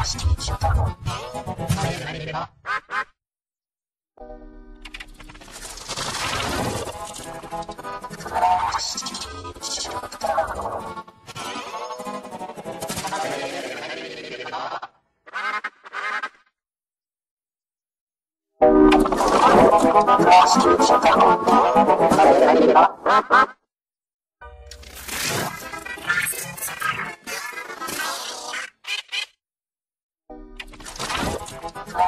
らしき中華の食べられれば。Lost to Chicago.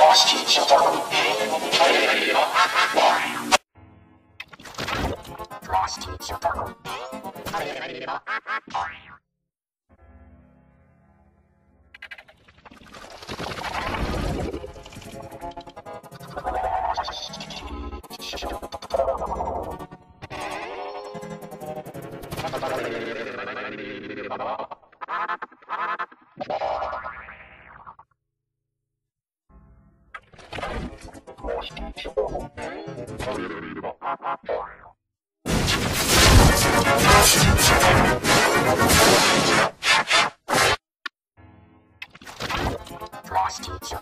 Frosty Chuckle. Lost teacher.